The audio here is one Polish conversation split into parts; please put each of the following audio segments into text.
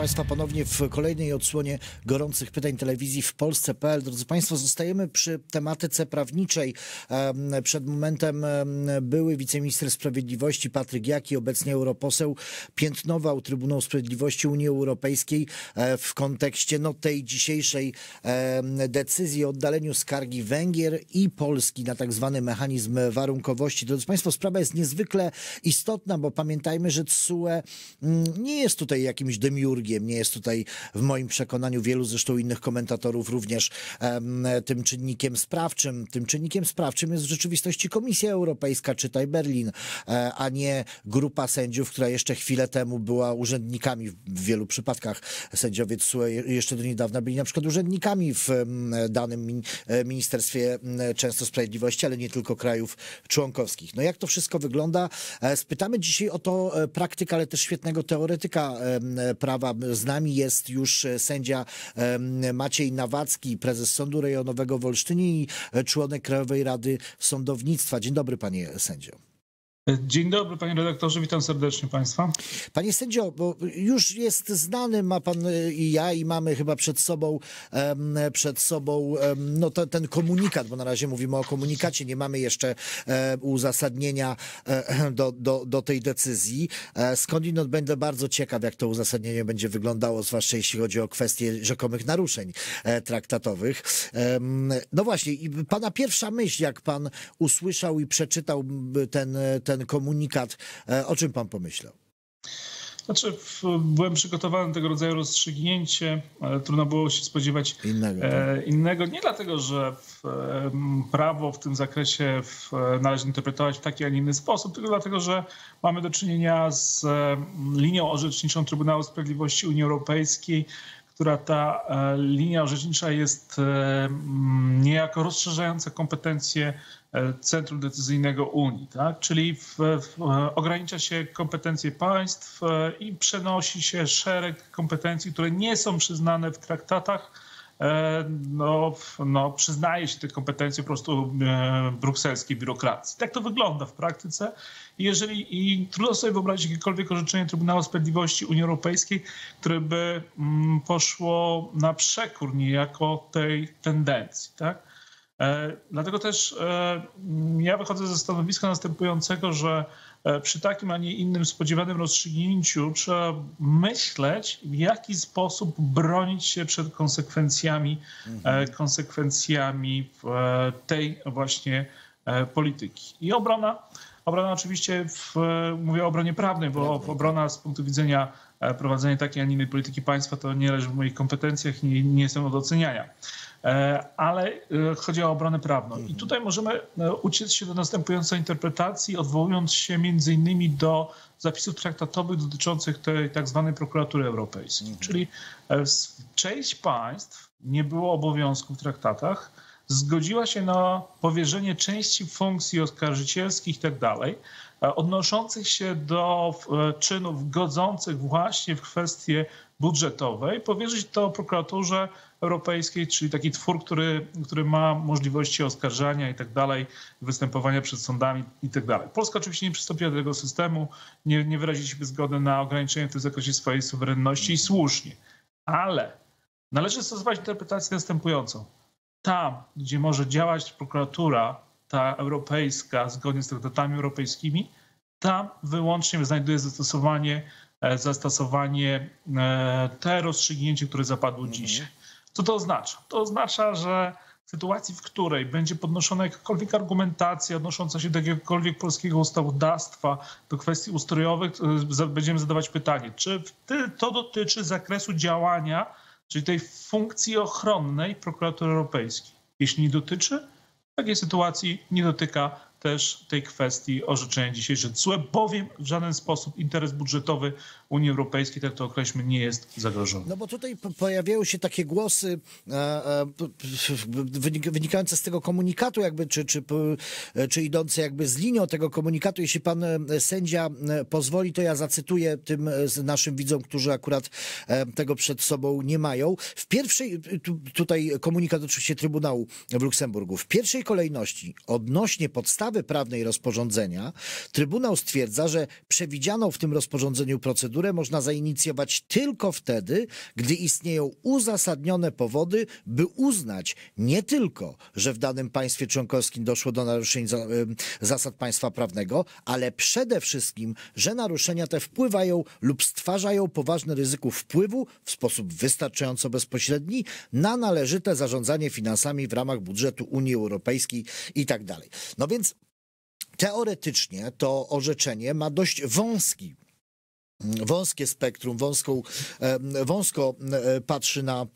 Państwa ponownie w kolejnej odsłonie gorących pytań telewizji w Polsce.pl. Drodzy Państwo, zostajemy przy tematyce prawniczej. Przed momentem były wiceminister sprawiedliwości Patryk Jaki, obecnie europoseł, piętnował Trybunał Sprawiedliwości Unii Europejskiej e, w kontekście no, tej dzisiejszej decyzji o oddaleniu skargi Węgier i Polski na tak zwany mechanizm warunkowości. Drodzy Państwo, sprawa jest niezwykle istotna, bo pamiętajmy, że TSUE mm, nie jest tutaj jakimś demiurgiem, chirurgiem, nie jest tutaj w moim przekonaniu wielu zresztą innych komentatorów również tym czynnikiem sprawczym. Tym czynnikiem sprawczym jest w rzeczywistości Komisja Europejska, czytaj Berlin, e, a nie grupa sędziów, która jeszcze chwilę temu była urzędnikami w wielu przypadkach. Sędziowie TSUE jeszcze do niedawna byli na przykład urzędnikami w danym e, Ministerstwie często Sprawiedliwości, ale nie tylko krajów członkowskich. No jak to wszystko wygląda? E, spytamy dzisiaj o to praktyka, ale też świetnego teoretyka prawa. Z nami jest już e, sędzia Maciej Nawacki, prezes Sądu Rejonowego w Olsztynie i e, członek Krajowej Rady Sądownictwa. Dzień dobry, panie sędzio. Dzień dobry, panie redaktorze, witam serdecznie państwa. Panie sędzio, bo już jest znany, ma pan i ja i mamy chyba przed sobą przed sobą no to, ten komunikat, bo na razie mówimy o komunikacie, nie mamy jeszcze e, uzasadnienia e, do, do, do tej decyzji. E, skądinąd będę bardzo ciekaw, jak to uzasadnienie będzie wyglądało, zwłaszcza jeśli chodzi o kwestie rzekomych naruszeń traktatowych. No właśnie, pana pierwsza myśl, jak pan usłyszał i przeczytał ten, ten ten komunikat. E, o czym pan pomyślał? Znaczy, byłem przygotowany na tego rodzaju rozstrzygnięcie, trudno było się spodziewać innego. E, tak. innego. Nie dlatego, że prawo w tym zakresie należy interpretować w taki, a nie inny sposób, tylko dlatego, że mamy do czynienia z linią orzeczniczą Trybunału Sprawiedliwości Unii Europejskiej, która ta linia orzecznicza jest niejako rozszerzająca kompetencje E, centrum Decyzyjnego Unii, tak? czyli w, w, ogranicza się kompetencje państw e, i przenosi się szereg kompetencji, które nie są przyznane w traktatach. E, no, no, przyznaje się te kompetencje po prostu brukselskiej biurokracji. Tak to wygląda w praktyce. Jeżeli, I trudno sobie wyobrazić jakiekolwiek orzeczenie Trybunału Sprawiedliwości Unii Europejskiej, które by mm, poszło na przekór niejako tej tendencji. Tak? E, dlatego też e, ja wychodzę ze stanowiska następującego, że e, przy takim, a nie innym spodziewanym rozstrzygnięciu trzeba myśleć, w jaki sposób bronić się przed konsekwencjami, mhm. konsekwencjami tej właśnie polityki. I obrona, obrona oczywiście, w, mówię o obronie prawnej, bo obrona z punktu widzenia prowadzenia takiej, a nie innej polityki państwa to nie leży w moich kompetencjach i nie, nie jestem od oceniania. E, ale e, chodzi o obronę prawną. I tutaj możemy e, uciec się do następującej interpretacji, odwołując się między innymi do zapisów traktatowych dotyczących tej tak zwanej prokuratury europejskiej. Mhm. Czyli część państw nie było obowiązku w traktatach, zgodziła się na powierzenie części funkcji oskarżycielskich i tak dalej, odnoszących się do czynów godzących właśnie w kwestie budżetowej, powierzyć to prokuraturze europejskiej, czyli taki twór, który, który ma możliwości oskarżania i tak dalej, występowania przed sądami i tak dalej. Polska oczywiście nie przystąpiła do tego systemu, nie, nie wyraziliśmy zgody na ograniczenie w tym zakresie swojej suwerenności i słusznie. Ale należy stosować interpretację następującą. Tam, gdzie może działać prokuratura, ta europejska, zgodnie z traktatami europejskimi, tam wyłącznie znajduje zastosowanie, e, zastosowanie e, te rozstrzygnięcie, które zapadło mhm. dzisiaj. Co to oznacza? To oznacza, że w sytuacji, w której będzie podnoszona jakakolwiek argumentacja odnosząca się do jakiegokolwiek polskiego ustawodawstwa, do kwestii ustrojowych, będziemy zadawać pytanie, czy to dotyczy zakresu działania, czyli tej funkcji ochronnej prokuratury europejskiej. Jeśli nie dotyczy, takiej sytuacji nie dotyka też tej kwestii orzeczenia dzisiejsze CUE, bowiem w żaden sposób interes budżetowy Unii Europejskiej, tak to określmy, nie jest zagrożony. No bo tutaj pojawiają się takie głosy e, e, wynikające z tego komunikatu, jakby, czy, czy, czy idące jakby z linią tego komunikatu. Jeśli pan e, sędzia pozwoli, to ja zacytuję tym naszym widzom, którzy akurat tego przed sobą nie mają. W pierwszej, tutaj komunikat oczywiście Trybunału w Luksemburgu, w pierwszej kolejności odnośnie podstawy podstawy prawnej rozporządzenia, Trybunał stwierdza, że przewidzianą w tym rozporządzeniu procedurę można zainicjować tylko wtedy, gdy istnieją uzasadnione powody, by uznać nie tylko, że w danym państwie członkowskim doszło do naruszeń zasad państwa prawnego, ale przede wszystkim, że naruszenia te wpływają lub stwarzają poważne ryzyko wpływu w sposób wystarczająco bezpośredni na należyte zarządzanie finansami w ramach budżetu Unii Europejskiej i tak dalej. No więc teoretycznie to orzeczenie ma dość wąski wąskie spektrum, wąską, wąsko e, patrzy na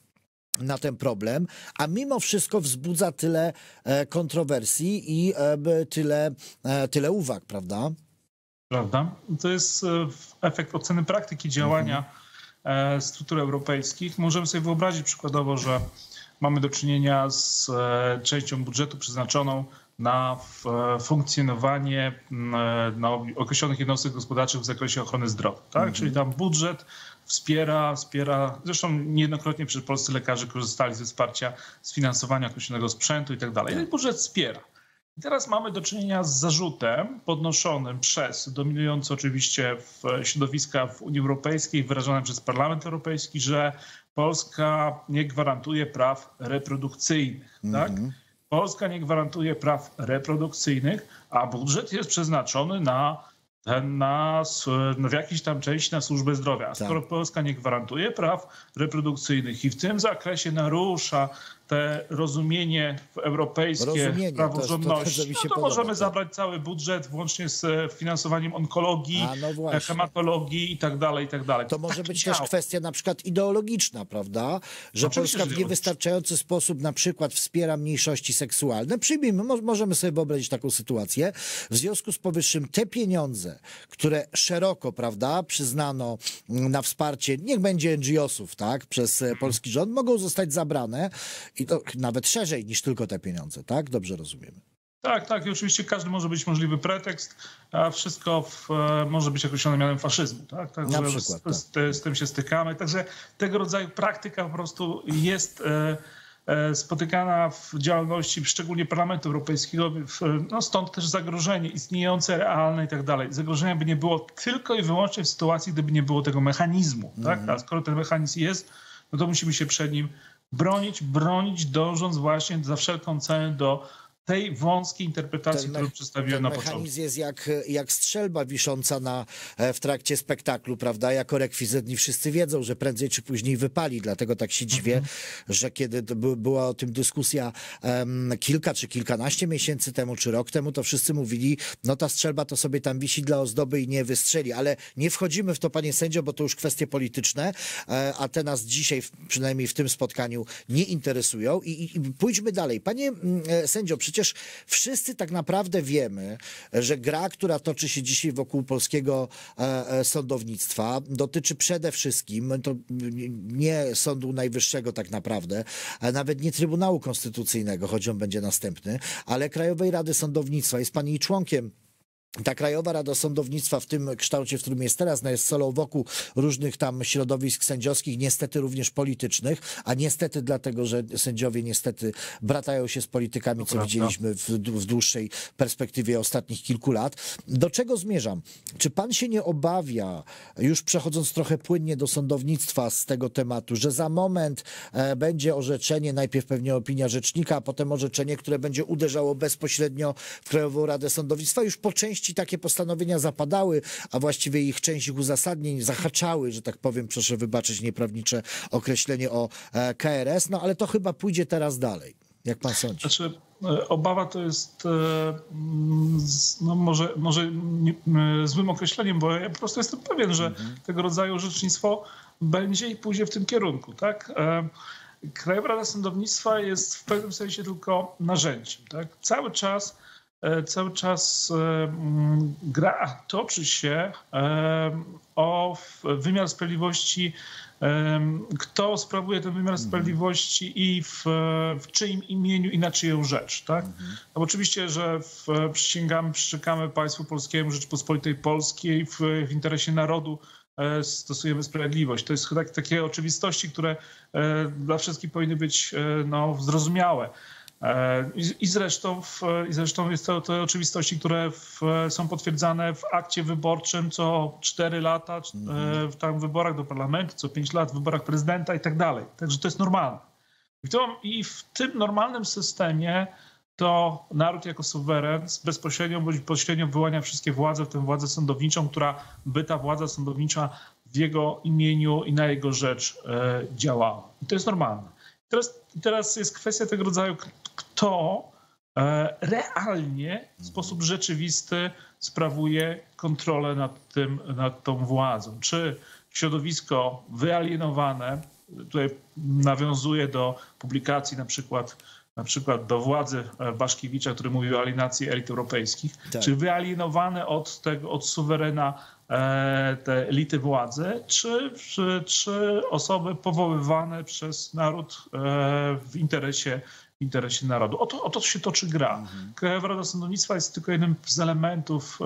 na ten problem, a mimo wszystko wzbudza tyle e, kontrowersji i e, tyle, tyle uwag, prawda? Prawda. To jest efekt oceny praktyki działania mhm. struktur europejskich. Możemy sobie wyobrazić przykładowo, że mamy do czynienia z częścią budżetu przeznaczoną na funkcjonowanie no, określonych jednostek gospodarczych w zakresie ochrony zdrowia. Tak? Mhm. Czyli tam budżet wspiera, wspiera, zresztą niejednokrotnie przez polscy lekarze korzystali ze wsparcia sfinansowania określonego sprzętu i tak dalej. Ten budżet wspiera. I teraz mamy do czynienia z zarzutem podnoszonym przez dominujące oczywiście w środowiska w Unii Europejskiej, wyrażanym przez Parlament Europejski, że Polska nie gwarantuje praw reprodukcyjnych. Mm -hmm. tak? Polska nie gwarantuje praw reprodukcyjnych, a budżet jest przeznaczony na, na, w jakiejś tam części na służbę zdrowia. Skoro tak. Polska nie gwarantuje praw reprodukcyjnych i w tym zakresie narusza te rozumienie europejskie rozumienie, praworządności, to, to, no to możemy tak. zabrać cały budżet włącznie z e, finansowaniem onkologii, A, no hematologii i tak dalej, i tak dalej. To może tak być też kwestia na przykład ideologiczna, prawda? Że Oczywiście, Polska w niewystarczający sposób na przykład wspiera mniejszości seksualne. Przyjmijmy, możemy sobie wyobrazić taką sytuację. W związku z powyższym te pieniądze, które szeroko, prawda, przyznano na wsparcie, niech będzie NGO-sów, tak, przez e, polski rząd, mogą zostać zabrane i to nawet szerzej niż tylko te pieniądze, tak? Dobrze rozumiemy. Tak, tak. I oczywiście każdy może być możliwy pretekst, a wszystko w, e, może być określone mianem faszyzmu. Tak? Także Na przykład, z, tak. z, z, tym się stykamy. Także tego rodzaju praktyka po prostu jest e, e, spotykana w działalności szczególnie Parlamentu Europejskiego. No stąd też zagrożenie istniejące, realne i tak dalej. Zagrożenia by nie było tylko i wyłącznie w sytuacji, gdyby nie było tego mechanizmu. Tak? Mm. A skoro ten mechanizm jest, no to musimy się przed nim bronić, bronić, dążąc właśnie za wszelką cenę do tej wąskiej interpretacji, którą przedstawiłem na początku. mechanizm jest jak, jak strzelba wisząca na, e, w trakcie spektaklu, prawda? Jako rekwizyt i wszyscy wiedzą, że prędzej czy później wypali. Dlatego tak się dziwię, mm -hmm. że kiedy była o tym dyskusja um, kilka czy kilkanaście miesięcy temu, czy rok temu, to wszyscy mówili, no ta strzelba to sobie tam wisi dla ozdoby i nie wystrzeli. Ale nie wchodzimy w to, panie sędzio, bo to już kwestie polityczne, e, a te nas dzisiaj, przynajmniej w tym spotkaniu, nie interesują. I, i, i pójdźmy dalej. Panie mm, e, sędzio, przecież Przecież wszyscy tak naprawdę wiemy, że gra, która toczy się dzisiaj wokół polskiego e, e, sądownictwa, dotyczy przede wszystkim, to nie Sądu Najwyższego tak naprawdę, nawet nie Trybunału Konstytucyjnego, choć on będzie następny, ale Krajowej Rady Sądownictwa. Jest pani członkiem ta Krajowa Rada Sądownictwa w tym kształcie, w którym jest teraz, no jest solą wokół różnych tam środowisk sędziowskich, niestety również politycznych, a niestety dlatego, że sędziowie niestety bratają się z politykami, co widzieliśmy w, w dłuższej perspektywie ostatnich kilku lat. Do czego zmierzam? Czy pan się nie obawia, już przechodząc trochę płynnie do sądownictwa z tego tematu, że za moment e, będzie orzeczenie, najpierw pewnie opinia rzecznika, a potem orzeczenie, które będzie uderzało bezpośrednio w Krajową Radę Sądownictwa, już po części części takie postanowienia zapadały, a właściwie ich część ich uzasadnień zahaczały, że tak powiem, proszę wybaczyć nieprawnicze określenie o e, KRS, no ale to chyba pójdzie teraz dalej. Jak pan sądzi? Znaczy, e, obawa to jest e, no może, może nie, złym określeniem, bo ja po prostu jestem pewien, że mhm. tego rodzaju orzecznictwo będzie i pójdzie w tym kierunku. Tak? Krajowa Rada Sądownictwa jest w pewnym sensie tylko narzędziem. Tak? Cały czas cały czas e, mm, gra toczy się e, o wymiar sprawiedliwości, kto sprawuje ten wymiar mhm. sprawiedliwości i w, w czyim imieniu i na czyją rzecz. Tak? Mhm. No oczywiście, że w, przysięgamy, przyrzekamy państwu polskiemu, Rzeczypospolitej Polskiej w, w interesie narodu stosujemy sprawiedliwość. To jest tak, takie oczywistości, które dla wszystkich powinny być no, zrozumiałe. I zresztą, w, i zresztą jest to, to oczywistości, które w, są potwierdzane w akcie wyborczym co 4 lata, mhm. w tam wyborach do parlamentu, co 5 lat w wyborach prezydenta i tak dalej. Także to jest normalne. I, to, I w tym normalnym systemie to naród jako suweren z bezpośrednią bądź pośrednią wyłania wszystkie władze, w tym władzę sądowniczą, która by ta władza sądownicza w jego imieniu i na jego rzecz e, działała. I to jest normalne. Teraz, teraz jest kwestia tego rodzaju, kto e, realnie w sposób rzeczywisty sprawuje kontrolę nad, tym, nad tą władzą. Czy środowisko wyalienowane, tutaj nawiązuje do publikacji na przykład na przykład do władzy e, Baszkiewicza, który mówił o alienacji elit europejskich, tak. czy wyalienowane od, tego, od suwerena e, te elity władzy, czy, czy, czy osoby powoływane przez naród e, w interesie interesie narodu. O to, o to się toczy gra. Mhm. Krajowa Rada Sądownictwa jest tylko jednym z elementów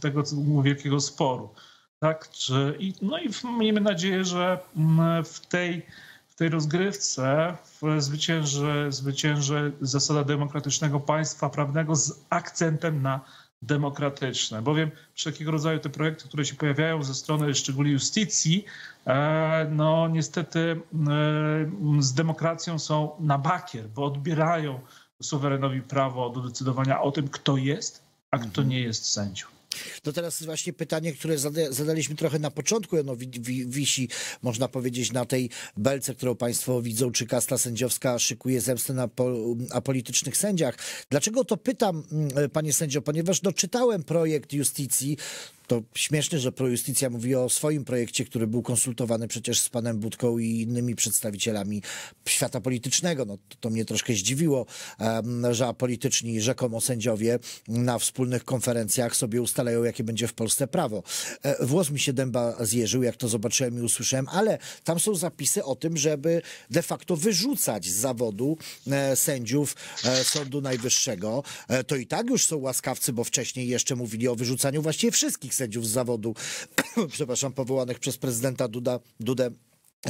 tego wielkiego sporu. Tak? I, no i miejmy nadzieję, że mm, w tej w tej rozgrywce zwycięży, zwycięży zasada demokratycznego państwa prawnego z akcentem na demokratyczne, bowiem wszelkiego rodzaju te projekty, które się pojawiają ze strony szczególnie justycji, e, no niestety e, z demokracją są na bakier, bo odbierają suwerenowi prawo do decydowania o tym, kto jest, a kto mhm. nie jest sędzią. To teraz właśnie pytanie, które zadaliśmy trochę na początku, ono wisi, można powiedzieć, na tej belce, którą Państwo widzą, czy kasta sędziowska szykuje zemstę na apolitycznych sędziach. Dlaczego to pytam, mm, panie sędzio? Ponieważ doczytałem projekt justicji, to śmieszne, że Projusticja mówi o swoim projekcie, który był konsultowany przecież z panem Budką i innymi przedstawicielami świata politycznego. No, to, to mnie troszkę zdziwiło, że apolityczni rzekomo sędziowie na wspólnych konferencjach sobie ustalają, jakie będzie w Polsce prawo. E, włos mi się dęba zjeżył, jak to zobaczyłem i usłyszałem, ale tam są zapisy o tym, żeby de facto wyrzucać z zawodu e, sędziów e, Sądu Najwyższego. To i tak już są łaskawcy, bo wcześniej jeszcze mówili o wyrzucaniu właściwie wszystkich sędziów z zawodu, przepraszam, powołanych przez prezydenta Duda, Dudę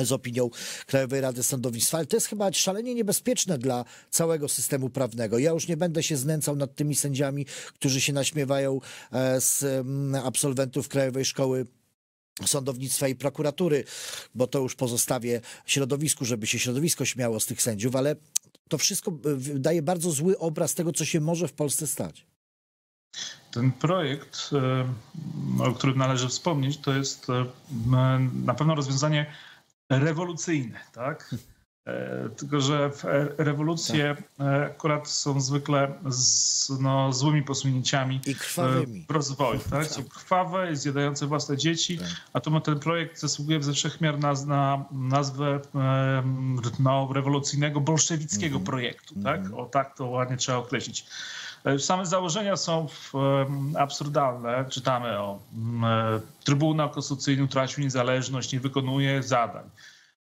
z opinią Krajowej Rady Sądownictwa, ale to jest chyba szalenie niebezpieczne dla całego systemu prawnego. Ja już nie będę się znęcał nad tymi sędziami, którzy się naśmiewają e, z mm, absolwentów Krajowej Szkoły sądownictwa i prokuratury, bo to już pozostawię środowisku, żeby się środowisko śmiało z tych sędziów, ale to wszystko e, daje bardzo zły obraz tego, co się może w Polsce stać. Ten projekt, e, o którym należy wspomnieć, to jest e, na pewno rozwiązanie rewolucyjne, tak? E, tylko, że rewolucje tak. akurat są zwykle z no, złymi posunięciami I krwawymi. w rozwoju. Tak? Są krwawe, zjadające własne dzieci, tak. a to ten projekt zasługuje ze wszechmiar na, na nazwę no, rewolucyjnego, bolszewickiego mm -hmm. projektu. Tak? -hmm. O tak to ładnie trzeba określić. E, same założenia są absurdalne. Czytamy o e, Trybunał Konstytucyjny utracił niezależność, nie wykonuje zadań.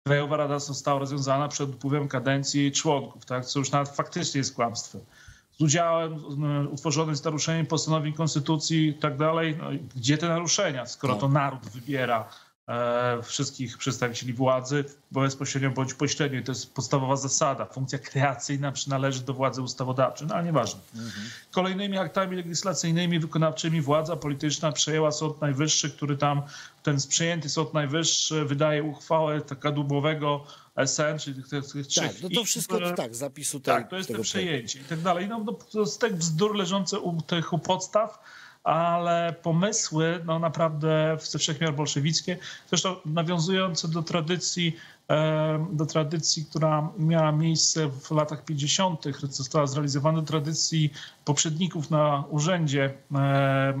Krajowa Rada została rozwiązana przed upływem kadencji członków, tak, co już nawet faktycznie jest kłamstwem. Z udziałem utworzonym z naruszeniem postanowień konstytucji i tak dalej. No, gdzie te naruszenia, skoro to naród wybiera wszystkich przedstawicieli władzy bezpośrednio bądź pośrednio. I to jest podstawowa zasada. Funkcja kreacyjna przynależy do władzy ustawodawczej, no ale nieważne. Mhm. Kolejnymi aktami legislacyjnymi, wykonawczymi władza polityczna przejęła Sąd Najwyższy, który tam, ten przejęty Sąd Najwyższy wydaje uchwałę taka dubowego SN, czyli tych, tych, trzech. Tak, no to wszystko i, tak, zapisu tej, Tak, to jest to przejęcie i tak dalej. No, to jest tak bzdur leżące u tych u podstaw ale pomysły no naprawdę ze wszechmiar bolszewickie, zresztą nawiązujące do tradycji, do tradycji, która miała miejsce w latach 50., została zrealizowana do tradycji poprzedników na urzędzie,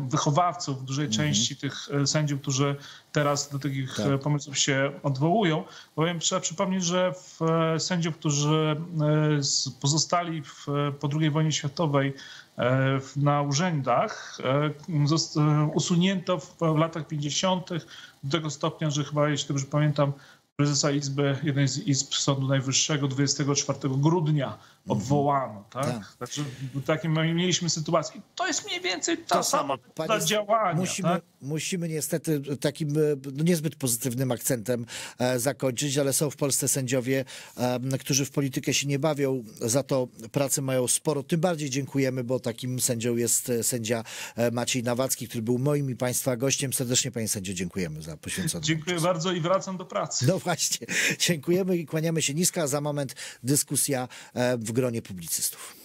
wychowawców w dużej mhm. części tych e, sędziów, którzy teraz do takich tak. pomysłów się odwołują. Bowiem trzeba przypomnieć, że w e, sędziów, którzy e, pozostali w, po II wojnie światowej E, na urzędach e, usunięto w latach 50. do tego stopnia, że chyba, jeśli dobrze pamiętam, prezesa Izby, jednej z Izb Sądu Najwyższego 24 grudnia mhm. odwołano. Tak? tak. Także takim mieliśmy sytuację. To jest mniej więcej ta to sama działania. Musimy, tak? musimy niestety takim no niezbyt pozytywnym akcentem zakończyć, ale są w Polsce sędziowie, którzy w politykę się nie bawią, za to pracy mają sporo. Tym bardziej dziękujemy, bo takim sędzią jest sędzia Maciej Nawacki, który był moim i Państwa gościem. Serdecznie Panie sędzio dziękujemy za poświęcony Dziękuję bardzo i wracam do pracy. No właśnie, dziękujemy i kłaniamy się nisko, a za moment dyskusja w gronie publicystów.